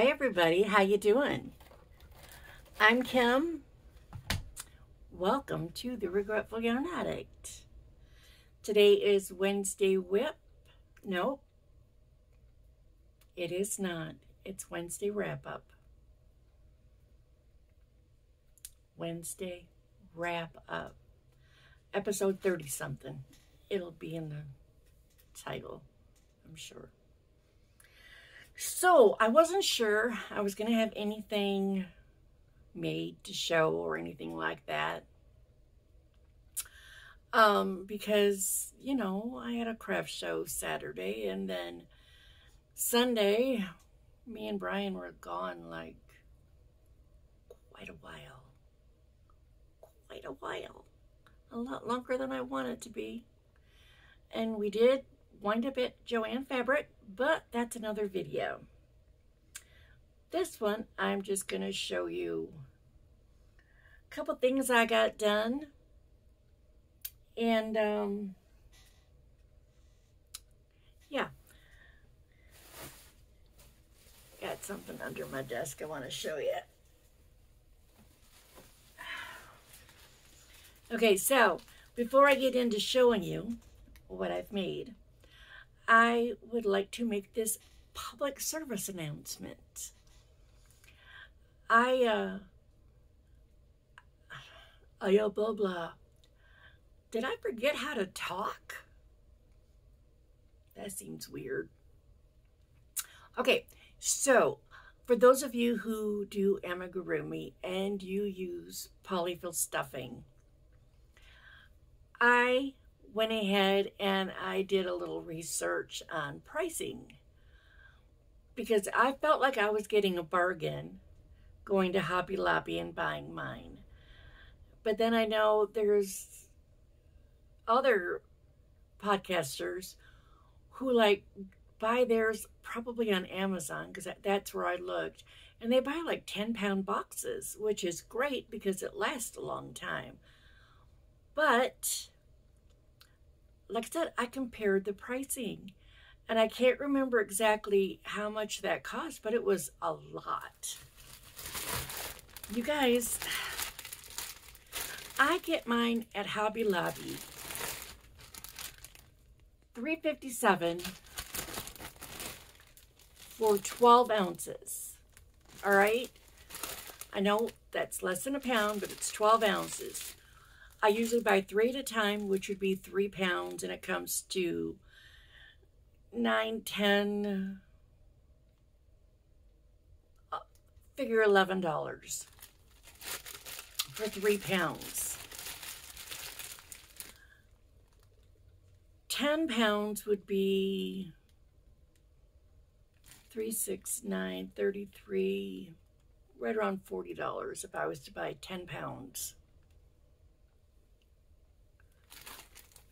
Hi everybody, how you doing? I'm Kim. Welcome to the Regretful Yarn Addict. Today is Wednesday Whip. Nope. It is not. It's Wednesday Wrap Up. Wednesday Wrap Up. Episode 30 something. It'll be in the title, I'm sure. So I wasn't sure I was going to have anything made to show or anything like that. Um, because, you know, I had a craft show Saturday and then Sunday, me and Brian were gone like quite a while. Quite a while. A lot longer than I wanted to be. And we did wind up at Joann Fabric, but that's another video. This one, I'm just going to show you a couple things I got done. And, um, yeah. Got something under my desk I want to show you. Okay, so before I get into showing you what I've made, I would like to make this public service announcement. I, uh, I, uh, blah, blah. Did I forget how to talk? That seems weird. Okay, so for those of you who do amigurumi and you use polyfill stuffing, I went ahead and I did a little research on pricing because I felt like I was getting a bargain going to Hobby Lobby and buying mine. But then I know there's other podcasters who like buy theirs probably on Amazon because that's where I looked. And they buy like 10 pound boxes, which is great because it lasts a long time. But like I said, I compared the pricing and I can't remember exactly how much that cost, but it was a lot. You guys, I get mine at Hobby Lobby. 357 for 12 ounces. All right? I know that's less than a pound, but it's 12 ounces. I usually buy three at a time, which would be three pounds, and it comes to nine, ten, uh, figure $11 for three pounds. 10 pounds would be three, six, nine, thirty-three, right around $40 if I was to buy 10 pounds.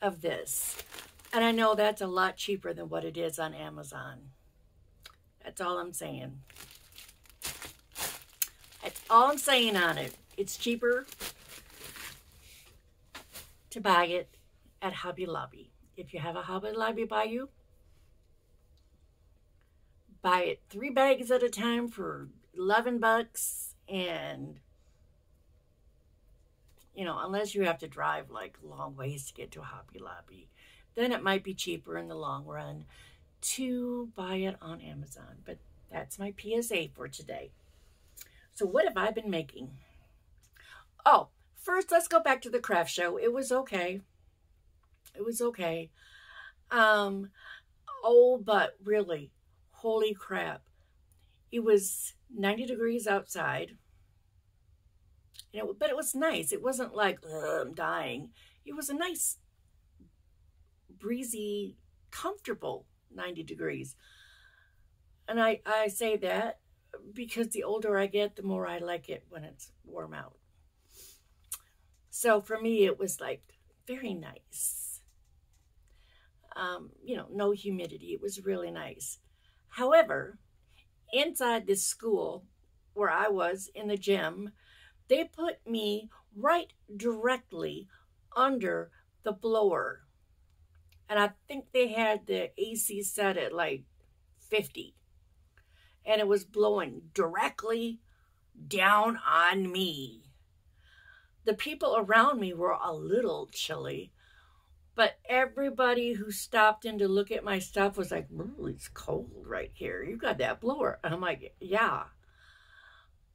Of this. And I know that's a lot cheaper than what it is on Amazon. That's all I'm saying. That's all I'm saying on it. It's cheaper to buy it at Hobby Lobby. If you have a Hobby Lobby by you, buy it three bags at a time for 11 bucks and you know, unless you have to drive like long ways to get to Hobby Lobby, then it might be cheaper in the long run to buy it on Amazon. But that's my PSA for today. So what have I been making? Oh, first let's go back to the craft show. It was okay. It was okay. Um, oh, but really, holy crap. It was 90 degrees outside you know, but it was nice. It wasn't like, I'm dying. It was a nice, breezy, comfortable 90 degrees. And I, I say that because the older I get, the more I like it when it's warm out. So for me, it was like very nice. Um, you know, no humidity. It was really nice. However, inside this school where I was in the gym, they put me right directly under the blower. And I think they had the AC set at like 50. and it was blowing directly down on me. The people around me were a little chilly, but everybody who stopped in to look at my stuff was like, "Ooh, it's cold right here. You got that blower." And I'm like, "Yeah."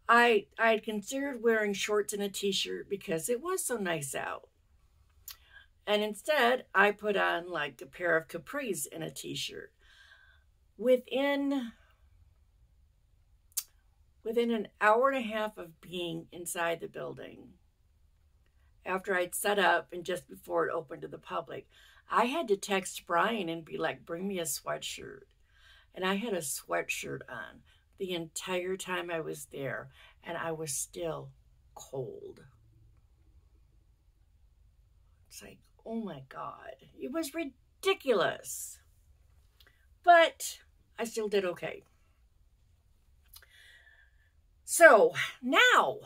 I I had considered wearing shorts and a t-shirt because it was so nice out. And instead, I put on like a pair of capris and a t-shirt. Within within an hour and a half of being inside the building, after I'd set up and just before it opened to the public, I had to text Brian and be like, bring me a sweatshirt. And I had a sweatshirt on the entire time I was there, and I was still cold. It's like, oh my God, it was ridiculous. But I still did okay. So now,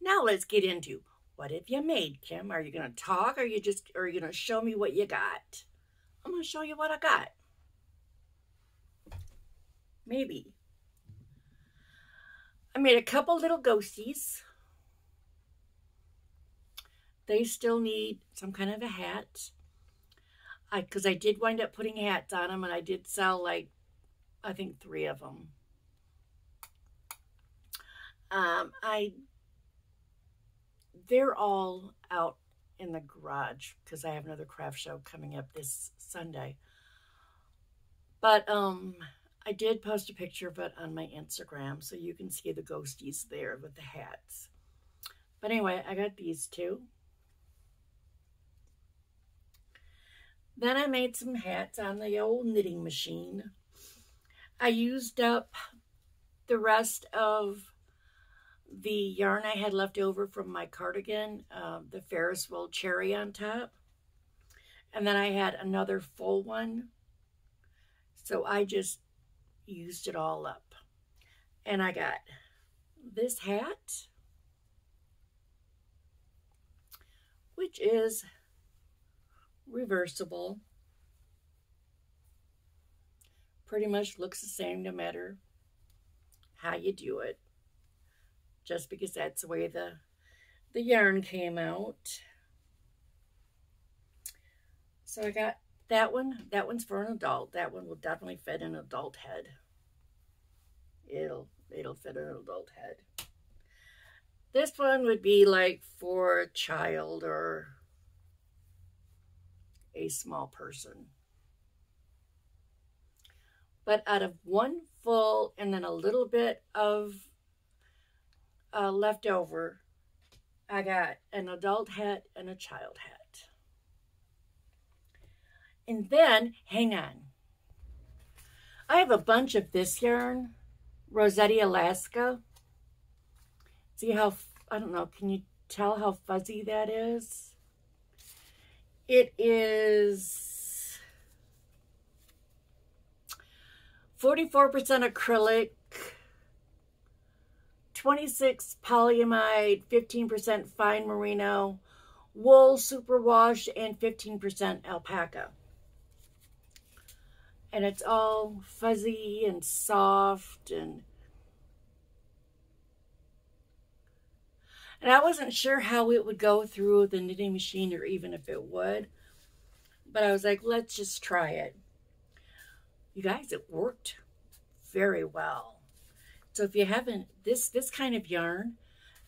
now let's get into what have you made, Kim? Are you going to talk? Or are you just, are you going to show me what you got? I'm going to show you what I got. Maybe. I made a couple little ghosties. They still need some kind of a hat. I because I did wind up putting hats on them, and I did sell like I think three of them. Um, I they're all out in the garage because I have another craft show coming up this Sunday. But um, I did post a picture of it on my Instagram, so you can see the ghosties there with the hats. But anyway, I got these two. Then I made some hats on the old knitting machine. I used up the rest of the yarn I had left over from my cardigan, uh, the Ferris wheel cherry on top. And then I had another full one. So I just used it all up. And I got this hat, which is reversible. Pretty much looks the same no matter how you do it just because that's the way the, the yarn came out. So I got that one. That one's for an adult. That one will definitely fit an adult head. It'll, it'll fit an adult head. This one would be like for a child or a small person. But out of one full and then a little bit of uh, I got an adult hat and a child hat. And then, hang on. I have a bunch of this yarn, Rozetti Alaska. See how, I don't know, can you tell how fuzzy that is? It is 44% acrylic, 26 polyamide, 15% fine merino, wool superwash, and 15% alpaca. And it's all fuzzy and soft and And I wasn't sure how it would go through the knitting machine or even if it would. But I was like, let's just try it. You guys, it worked very well. So if you haven't, this, this kind of yarn,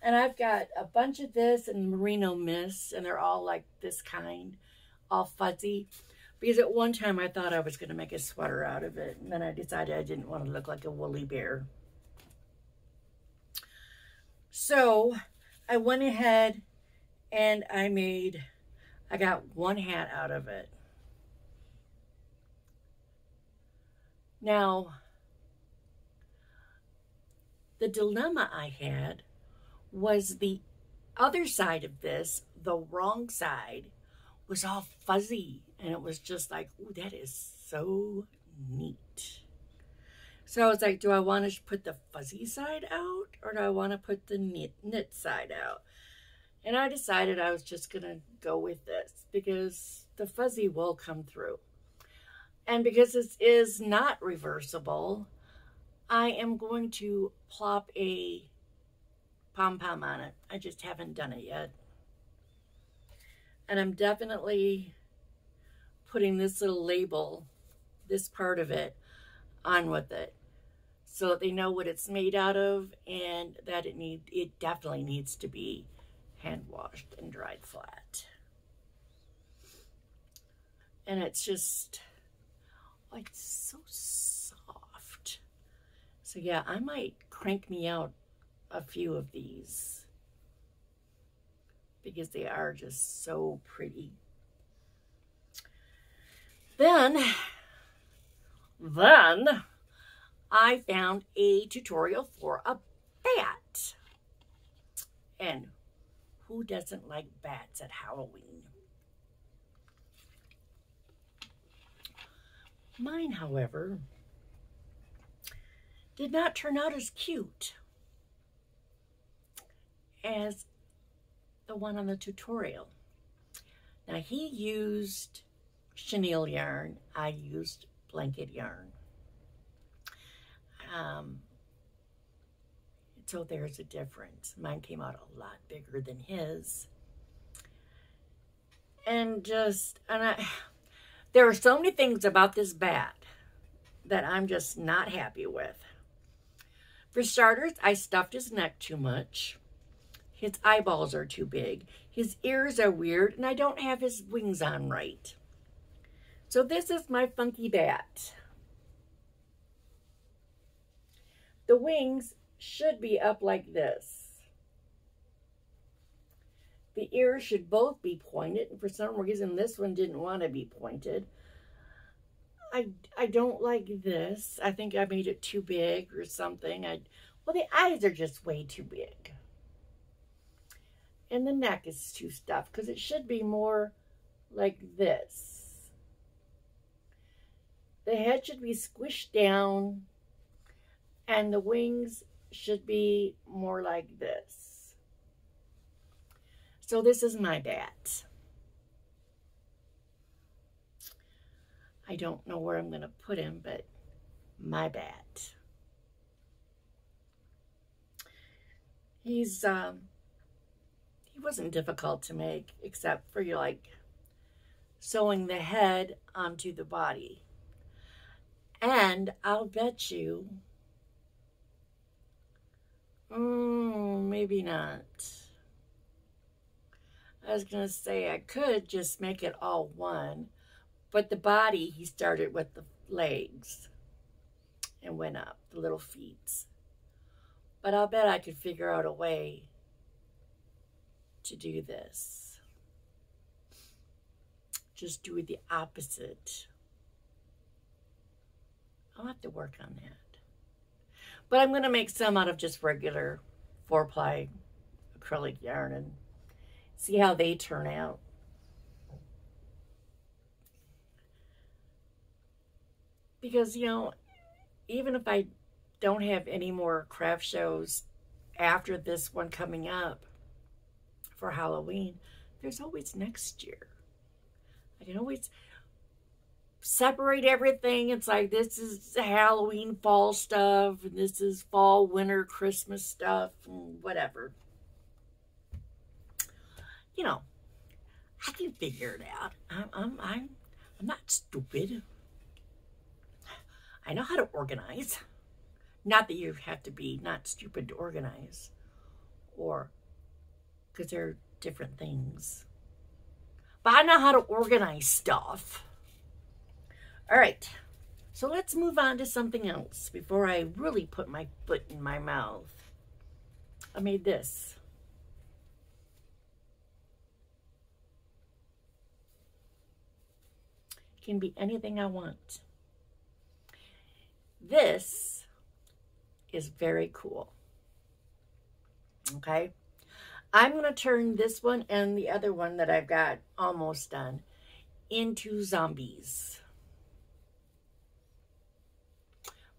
and I've got a bunch of this and merino mist, and they're all like this kind, all fuzzy. Because at one time I thought I was going to make a sweater out of it, and then I decided I didn't want to look like a woolly bear. So I went ahead and I made, I got one hat out of it. Now, the dilemma I had was the other side of this, the wrong side, was all fuzzy. And it was just like, ooh, that is so neat. So I was like, do I want to put the fuzzy side out or do I want to put the knit, knit side out? And I decided I was just going to go with this because the fuzzy will come through. And because this is not reversible, I am going to plop a pom-pom on it. I just haven't done it yet. And I'm definitely putting this little label, this part of it, on with it so that they know what it's made out of and that it need it definitely needs to be hand washed and dried flat. And it's just oh, like so soft. So yeah, I might crank me out a few of these because they are just so pretty. Then, then I found a tutorial for a bat. And who doesn't like bats at Halloween? Mine, however, did not turn out as cute as the one on the tutorial. Now he used chenille yarn, I used blanket yarn. Um, so there's a difference. Mine came out a lot bigger than his. And just, and I, there are so many things about this bat that I'm just not happy with. For starters, I stuffed his neck too much. His eyeballs are too big. His ears are weird, and I don't have his wings on right. So this is my funky bat. The wings should be up like this. The ears should both be pointed. And for some reason, this one didn't want to be pointed. I, I don't like this. I think I made it too big or something. I, well, the eyes are just way too big. And the neck is too stuffed because it should be more like this. The head should be squished down and the wings should be more like this. So this is my bat. I don't know where I'm going to put him, but my bat. He's, um, he wasn't difficult to make, except for you like sewing the head onto the body. And I'll bet you Mm, maybe not. I was going to say I could just make it all one, but the body, he started with the legs and went up, the little feet. But I'll bet I could figure out a way to do this. Just do it the opposite. I'll have to work on that. But I'm going to make some out of just regular four-ply acrylic yarn and see how they turn out. Because, you know, even if I don't have any more craft shows after this one coming up for Halloween, there's always next year. I can always separate everything. It's like this is Halloween fall stuff, and this is fall, winter, Christmas stuff, and whatever. You know, I can figure it out. I'm, I'm, I'm, I'm not stupid. I know how to organize. Not that you have to be not stupid to organize, or because they're different things. But I know how to organize stuff. All right, so let's move on to something else before I really put my foot in my mouth. I made this. Can be anything I want. This is very cool. Okay. I'm going to turn this one and the other one that I've got almost done into zombies.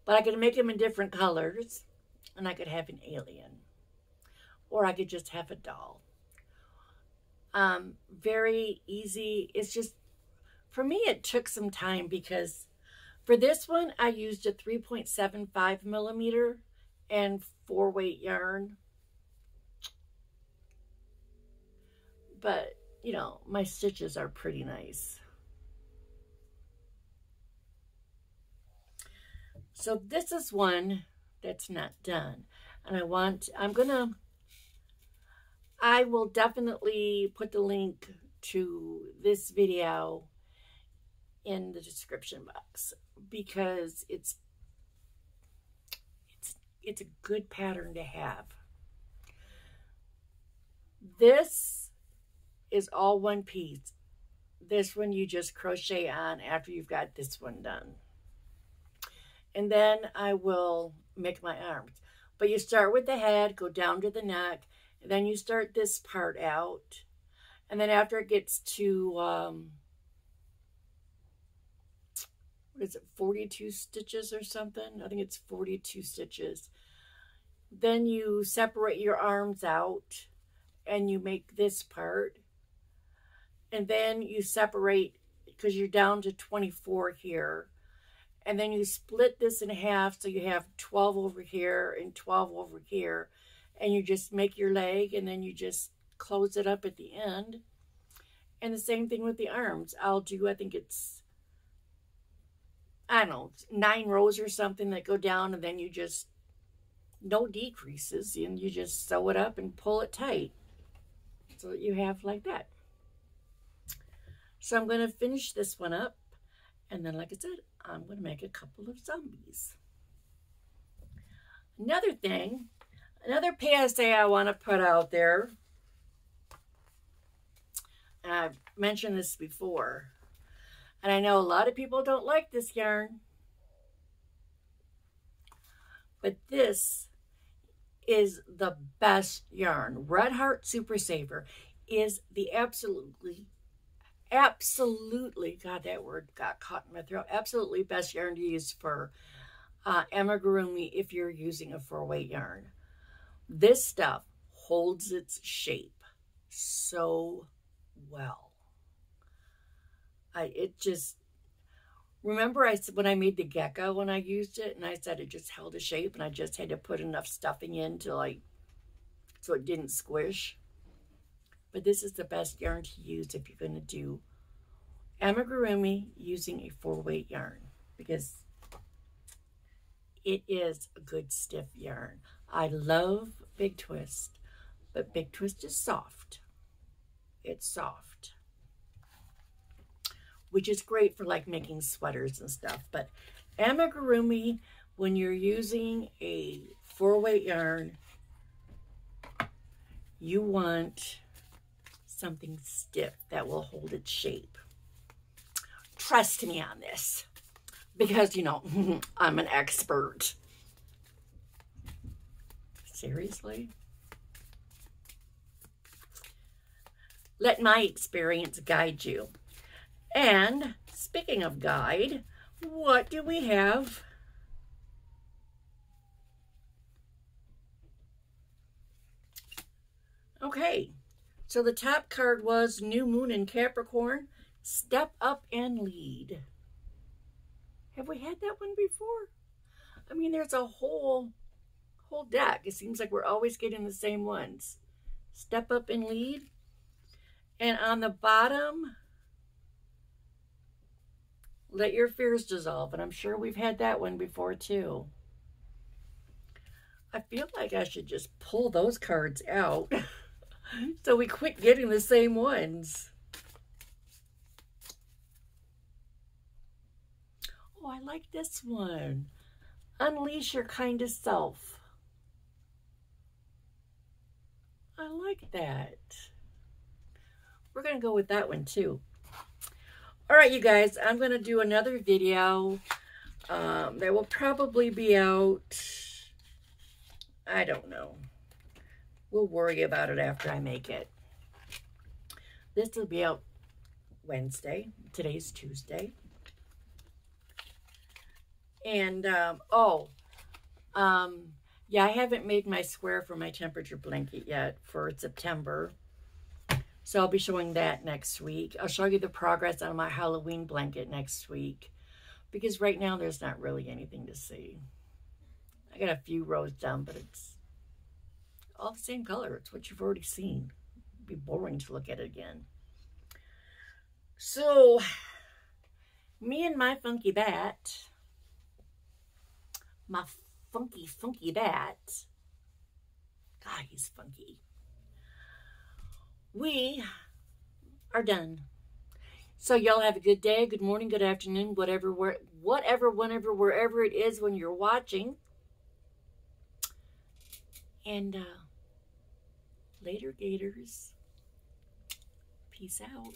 But I could make them in different colors, and I could have an alien. Or I could just have a doll. Um, very easy. It's just, for me, it took some time because For this one, I used a 3.75 millimeter and four weight yarn. But, you know, my stitches are pretty nice. So this is one that's not done. And I want, I'm going to, I will definitely put the link to this video in the description box because it's it's it's a good pattern to have. This is all one piece. This one you just crochet on after you've got this one done. And then I will make my arms. But you start with the head, go down to the neck, and then you start this part out. And then after it gets to um, what is it, 42 stitches or something? I think it's 42 stitches. Then you separate your arms out and you make this part. And then you separate, because you're down to 24 here. And then you split this in half so you have 12 over here and 12 over here. And you just make your leg and then you just close it up at the end. And the same thing with the arms. I'll do, I think it's I don't know, nine rows or something that go down and then you just, no decreases and you just sew it up and pull it tight. So that you have like that. So I'm going to finish this one up. And then, like I said, I'm going to make a couple of zombies. Another thing, another PSA I want to put out there. And I've mentioned this before. And I know a lot of people don't like this yarn. But this is the best yarn. Red Heart Super Saver is the absolutely, absolutely, God, that word got caught in my throat, absolutely best yarn to use for uh, amigurumi if you're using a four-weight yarn. This stuff holds its shape so well. I it just remember I said when I made the gecko when I used it and I said it just held a shape and I just had to put enough stuffing in to like so it didn't squish. But this is the best yarn to use if you're going to do amigurumi using a four weight yarn because it is a good stiff yarn. I love Big Twist, but Big Twist is soft. It's soft which is great for like making sweaters and stuff. But amigurumi, when you're using a four-weight yarn, you want something stiff that will hold its shape. Trust me on this because, you know, I'm an expert. Seriously? Let my experience guide you. And speaking of guide, what do we have? Okay, so the top card was New Moon in Capricorn. Step up and lead. Have we had that one before? I mean, there's a whole whole deck. It seems like we're always getting the same ones. Step up and lead. And on the bottom, let your fears dissolve. And I'm sure we've had that one before too. I feel like I should just pull those cards out so we quit getting the same ones. Oh, I like this one. Unleash your kindest self. I like that. We're going to go with that one too. All right, you guys, I'm going to do another video um, that will probably be out, I don't know. We'll worry about it after I make it. This will be out Wednesday. Today's Tuesday. And, um, oh, um, yeah, I haven't made my square for my temperature blanket yet for September. So I'll be showing that next week. I'll show you the progress on my Halloween blanket next week. because right now there's not really anything to see. I got a few rows done, but it's all the same color. It's what you've already seen. It'd be boring to look at it again. So, me and my funky bat, my funky, funky bat, God, he's funky. We are done. So y'all have a good day, good morning, good afternoon, whatever, where, whatever, whenever, wherever it is when you're watching. And uh, later, Gators. Peace out.